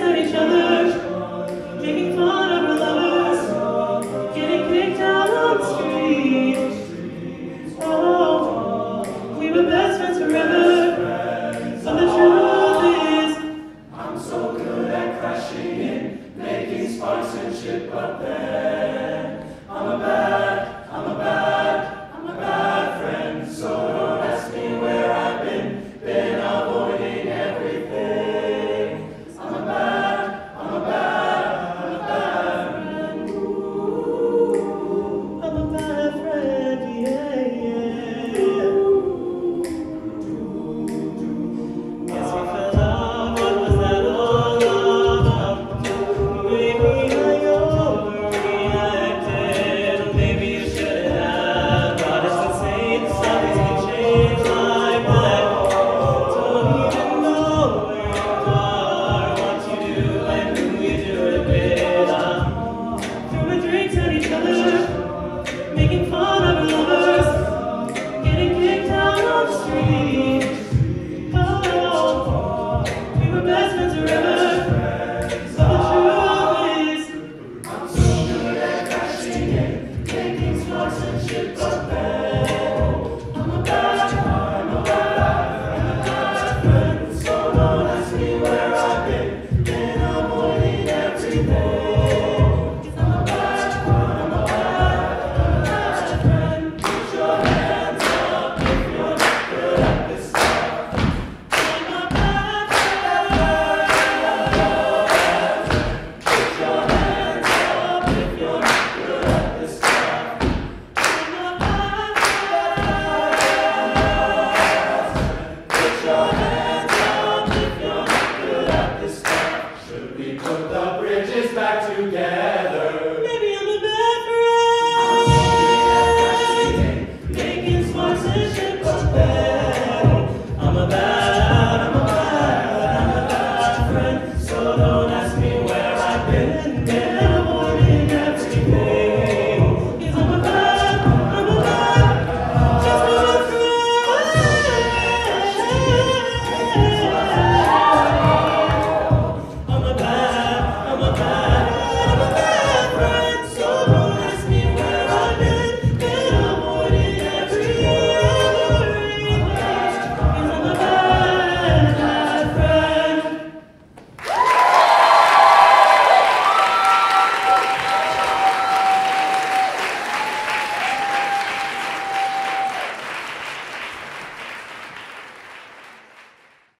at each other, making fun of our lovers, getting kicked out on the. Oh, we were best friends forever, but the truth is, I'm so good at crashing in, making sparks and but then. back together. Maybe I'm a bad friend. Making sponsorship a better.